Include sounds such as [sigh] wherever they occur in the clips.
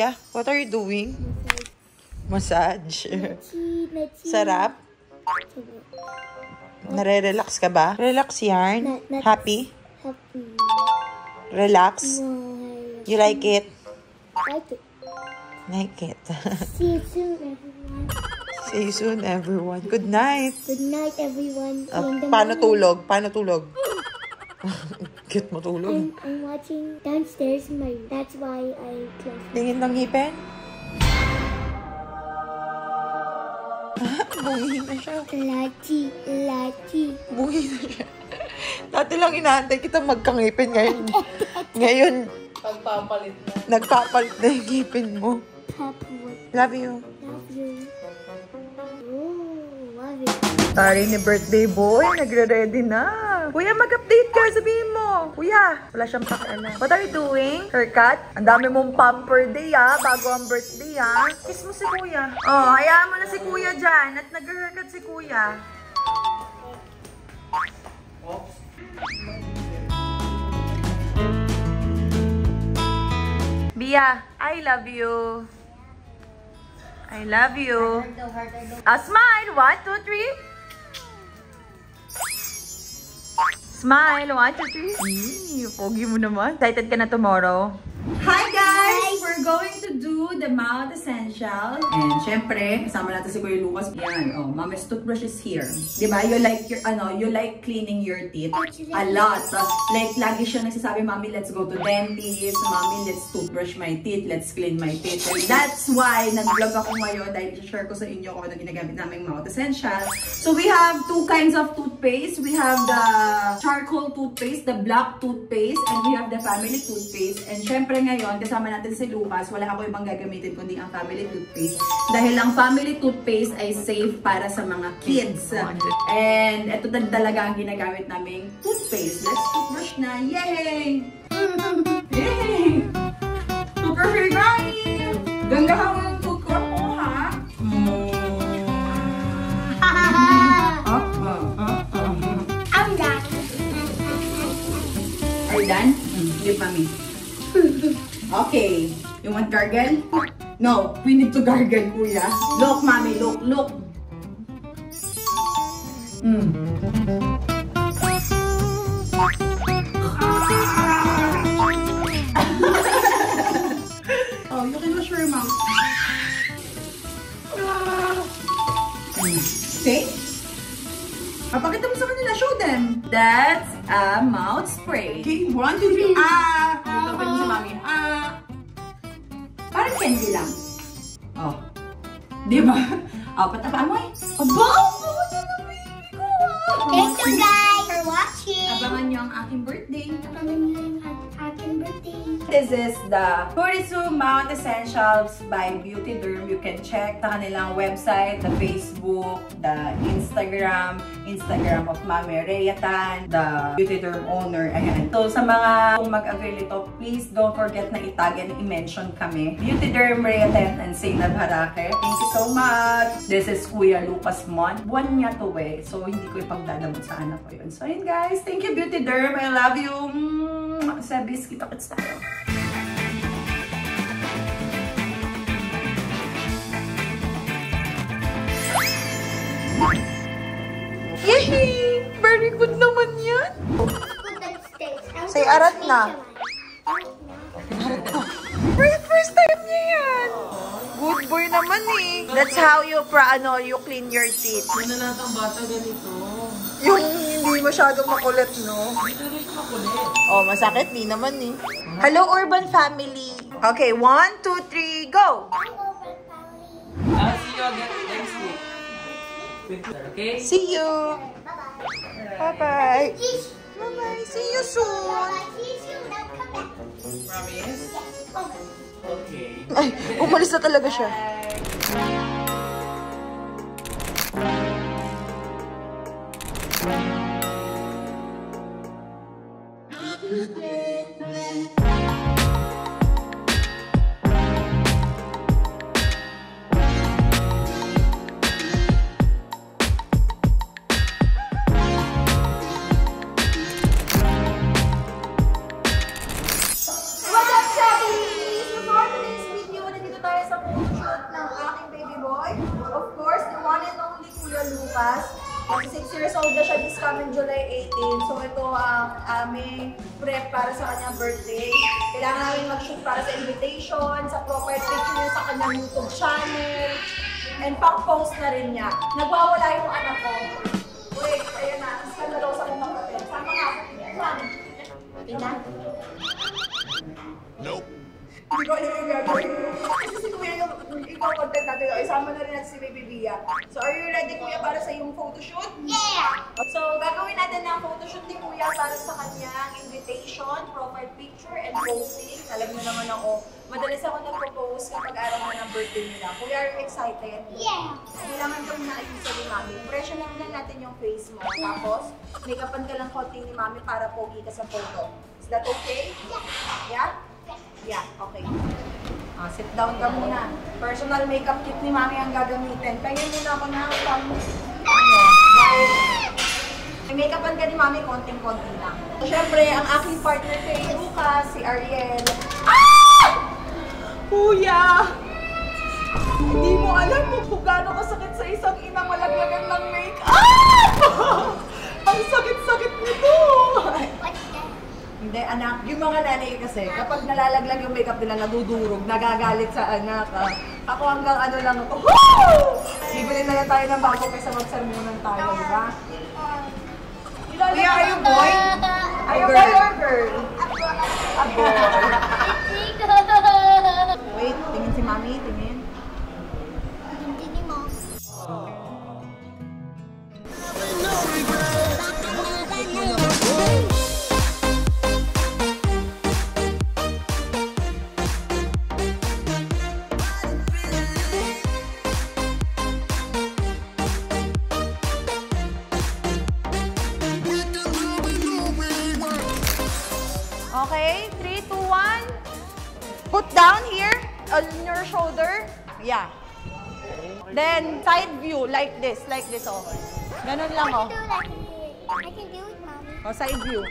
kuya? What are you doing? Massage. Nachi. Sarap? Nare-relax ka ba? Relax yarn? Happy? Happy. Relax? You like it? Like it. Like it. [laughs] See you soon, everyone. See you soon, everyone. Good night. Good night, everyone. The paano morning, tulog? Paano tulog? [laughs] Cute mo tulog. I'm, I'm watching downstairs in my room. That's why I closed. Tingin ng ngipin? [laughs] Bungi na siya. Lachi, lachi. Bungi na siya. Dati lang inaantay kita magkangipin ngayon. [laughs] ngayon, Pagpapalit na. nagpapalit na yung ngipin mo. Love you. love you. Oh, love it. Tari ni birthday boy, nagre-ready na. Kuya, mag-update ka, sabihin mo. Kuya, wala siyang pakialam. What are you doing? Haircut? Ang dami mong pamper day ah, bago ang birthday ah. Kiss mo si kuya. Oh, hayaan mo na si kuya dyan. At nag-haircut si kuya. Bia, I love you. I love you. A smile. One, two, three. Smile. One, two, three. Pogi mo naman. Excited ka na tomorrow? Hi! We're going to do the mouth essentials. And syempre, kasama natin si Kuya Lucas. Yan, oh, mama's toothbrush is here. Di ba? You like your, ano, you like cleaning your teeth a lot. So, like, lagi siya nagsasabi, Mommy, let's go to dentist. Mommy, let's toothbrush my teeth. Let's clean my teeth. And that's why, nag-vlog ako ngayon dahil share ko sa inyo kung ano ginagamit naming mouth essential. So, we have two kinds of toothpaste. We have the charcoal toothpaste, the black toothpaste, and we have the family toothpaste. And syempre ngayon, kasama natin si Lucas, wala ako ibang gagamitin kundi ang family toothpaste. Dahil ang family toothpaste ay safe para sa mga kids. And ito na talaga ang ginagamit naming toothpaste. Let's toothbrush na! Yay! Yay! Super free guys! Ganda ka mo toothbrush ko, ha? Oh. I'm done. Are you done? Mm, Lip mami. okay. You want gargle? No, we need to gargle, kuya. Look, mommy, look, look. Mm. oh, you can wash your mouth. Mm. See? Papakita mo sa kanila, show them. That's a mouth spray. Okay, one, two, three, ah! Candy lang. Oh. Di ba? Oh, patapaan mo eh. Aba! Ang na ng baby ko ah! Thank you guys for watching. Abangan niyo ang aking birthday. Abangan niyo yung aking birthday. This is the Kurisu Mount Essentials by Beauty Derm. You can check sa kanilang website, the Facebook, the Instagram, Instagram of Mami Reyatan, the Beauty Derm owner. Ayan. So, sa mga kung mag-avail ito, please don't forget na itag and i-mention kami. Beauty Derm Reyatan and Zainab Harake. Thank you so much. This is Kuya Lucas Mon. Buwan niya to eh. So, hindi ko ipagdadamot sa anak ko yun. So, yun guys. Thank you, Beauty Derm. I love you. Mm, sa biscuit kita tayo. Yay! Very good naman yan. Say, arat na. First, first time niya yan. Good boy naman eh. That's how you, pra, ano, you clean your teeth. Ano lahat ang bata ganito? Yung hindi masyadong makulit, no? Oh, masakit di naman eh. Hello, Urban Family. Okay, one, two, three, go! I'll see you again next week. Okay? See you! Bye-bye! Bye-bye! See you soon! Promise? Okay. Ay, umalis na talaga siya. Aming prep para sa kanyang birthday. Kailangan namin mag-shoot para sa invitation, sa profile picture niya sa kanyang YouTube channel, and pang-post na rin niya. Nagwawala yung anak ko. Si Baby Bia. So, are you ready, Kuya, para sa iyong photoshoot? Yeah! So, gagawin natin ang photoshoot ni Kuya para sa kanyang invitation, profile picture, and posting. Alam niyo naman ako, madalas ako nagpo-post kapag araw na ng birthday nila. Kuya, are you excited? Yeah! Kailangan kong naayusan ni Mami. Pressure lang lang natin yung face mo. Tapos, make-upan ka lang konti ni Mami para pogi ka sa photo. Is that okay? Yeah? Yeah, okay. Ah, sit down ka muna. Personal makeup kit ni Mami ang gagamitin. Kaya muna ako na pang... Ano, dahil... Make-upan ka ni Mami, konting-konti lang. Siyempre, ang aking partner kay Lucas, si Ariel. Ah! Kuya! Hindi mo alam kung gaano kasakit sa isang Yung mga nanay kasi, kapag nalalaglag yung makeup nila, nadudurog, nagagalit sa anak. ah. Ako hanggang ano lang ako, Woo! Bibili na lang tayo ng bago kaysa magsermonan tayo, di ba? Kuya, are you boy? Are you boy or girl? A boy. Shoulder. Yeah. Then side view like this, like this oh. Ganun lang oh. I can do it. I can do it, mommy. Oh, side view.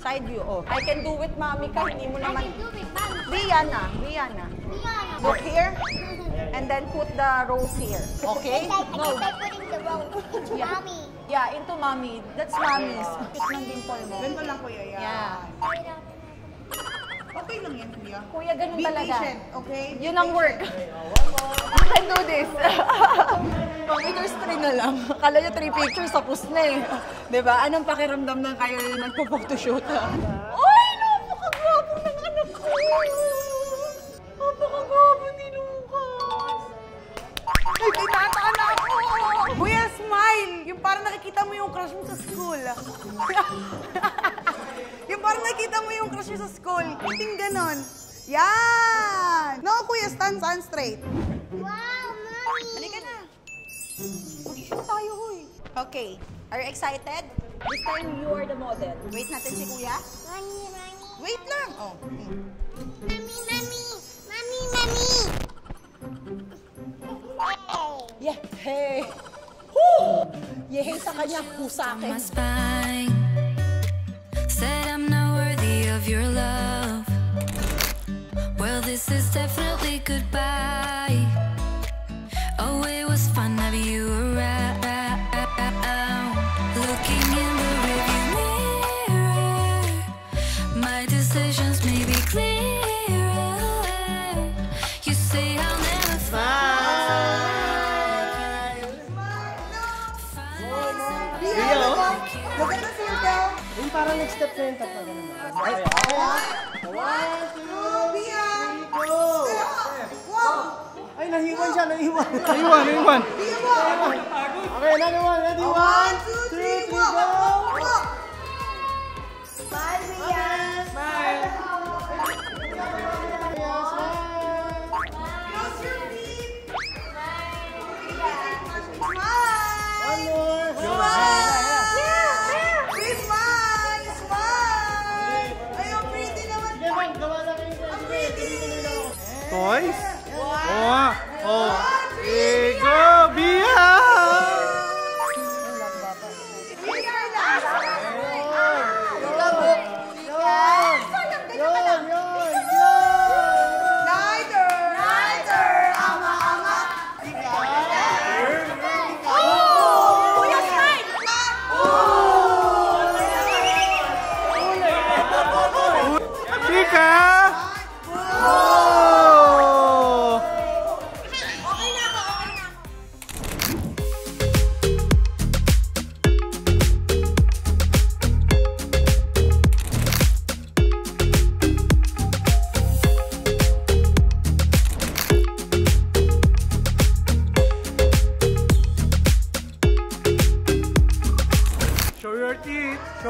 Side view oh. I can do with mommy ka, hindi mo I naman. can do it, mommy. Rihanna, Rihanna. Rihanna. Look here [laughs] and then put the rose here. Okay? I No. guess like putting the rope into Yeah. mommy. Yeah, into mommy. That's mommy's. Cute ng dimple mo. Ganito lang kuya yan. Yeah. Okay lang yan kuya. Kuya, ganun Be talaga. patient, okay? Yun ang work. [laughs] I can do this. [laughs] Pang-winner's three na lang. Kala nyo three pictures, tapos na eh. [laughs] Diba? Anong pakiramdam ng kayo yung nagpo-photoshoot? Ay, napakagwapo ng anak ko! Napakagwapo ni Lucas! Ay, pinata na ako! Kuya, smile! Yung parang nakikita mo yung crush mo sa school. Yung parang nakikita mo yung crush mo sa school. Hindi ganon. Yan! No, kuya, stand, stand straight. Wow, mommy. Halika na. Mag-shoot tayo, hoy. Okay. Are you excited? This time, you are the model. Wait natin si kuya. Mommy, mommy. Wait lang. Oh. hmm. Mommy, mommy. Mommy, mommy. Hey. Yeah. Hey. Woo! Yehey sa kanya, hu Yung parang next step na yung tapos. Ay, One, two, Bia. go! Wow! Ay, nahiwan siya, nahiwan. Nahiwan, nahiwan. Okay, another one. Ready? One, two, three, go!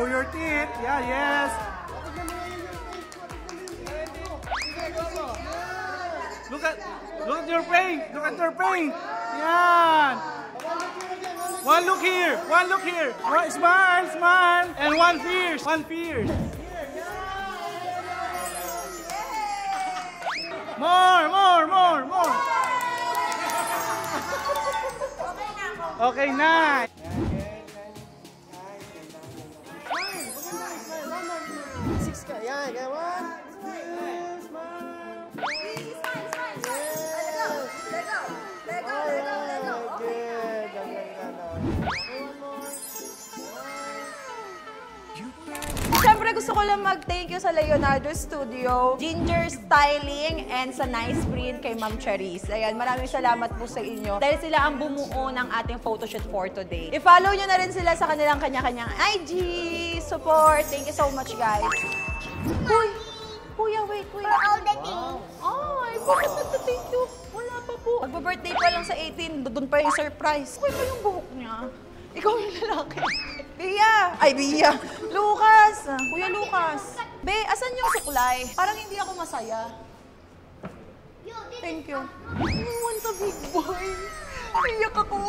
It. Yeah, yes. Look at, look at your paint. Look at your paint. Yan. One look here. One look here. One, smile, smile. And one fierce. One fierce. More, more, more, more. Okay na. Six ka. Yan, kaya one, two, smile. Alright, good. Ang ganda na. One more. Siyempre gusto ko lang mag-thank you sa Leonardo Studio, Ginger Styling, and sa Nice Breed kay Ma'am Charisse. Ayan, maraming salamat po sa inyo. Dahil sila ang bumuo ng ating photoshoot for today. I-follow nyo na rin sila sa kanilang kanya-kanyang IG, support. Thank you so much, guys. Uy! Kuya, wait, wait. For all the things. Ay, bakit nagta-thank you? Wala pa po. Magpa-birthday pa lang sa 18, doon pa yung surprise. Okay pa yung buhok niya. Ikaw yung lalaki. Bia! Ay, Bia! Lucas! Kuya Lucas! Be, asan yung suklay? Parang hindi ako masaya. Thank you. I want a big boy. Iyak ako.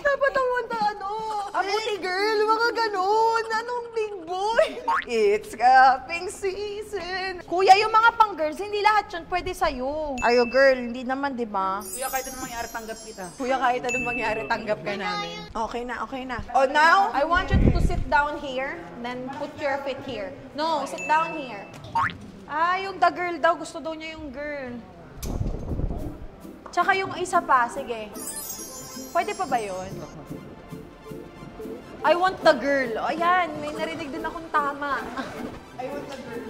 Dapat I want a ano. Abuti girl, mga ganon. Anong big boy? It's cupping season. Kuya, yung mga pang girls, hindi lahat yun pwede sa'yo. Ayo girl, hindi naman, di ba? Kuya, kahit anong mangyari, tanggap kita. Kuya, kahit anong mangyari, tanggap ka namin. Okay na, okay na. Oh, now, I want you to sit down here, then put your feet here. No, sit down here. Ah, yung the girl daw, gusto daw niya yung girl. Tsaka yung isa pa, sige. Pwede pa ba yun? I want the girl. O, ayan, may narinig din akong tama. I want the girl.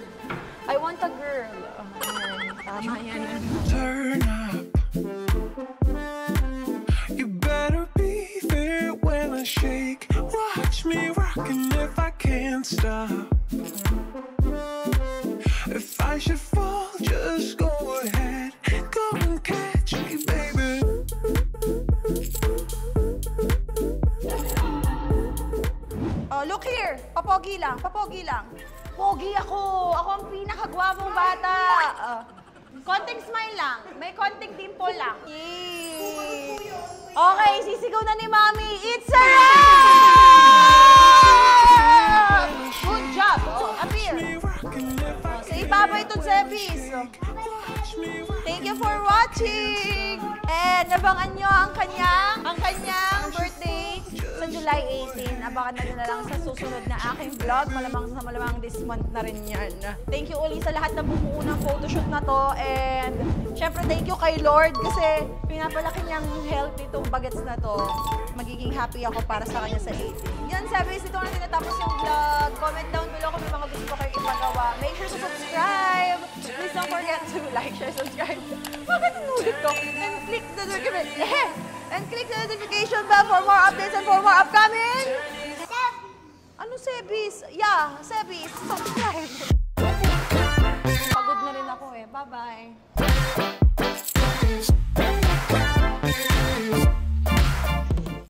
I want the girl. Oh, ayan, tama yan. turn up. You better be there when I shake. Watch me rockin' if I can't stop. If I should fall, just go ahead. Papogi lang. Papogi lang. Pogi ako. Ako ang pinakagwapong bata. Ah, konting smile lang. May konting dimple lang. Yay. Okay, sisigaw na ni Mami. It's a wrap! Good job. Oh, appear. Sa ibaba ito, Zebis. catch me Thank you for watching! And abangan nyo ang kanyang, ang kanyang birthday sa July 18. Abangan nyo na lang sa susunod na aking vlog. Malamang sa malamang this month na rin yan. Thank you uli sa lahat ng bumuo ng photoshoot na to. And syempre thank you kay Lord kasi pinapalaki niyang health itong bagets na to. Magiging happy ako para sa kanya sa 18. Yan, sabi, ito na tinatapos yung vlog. Comment down below kung may mga gusto ko kayo ipagawa. Make sure to subscribe. Please don't forget to like, share, subscribe. Bakit inulit ko? And click the notification. And click the notification bell for more updates and for more upcoming. Ano Sebis? Yeah, Sebis. Subscribe. [laughs] Pagod na rin ako eh. Bye-bye.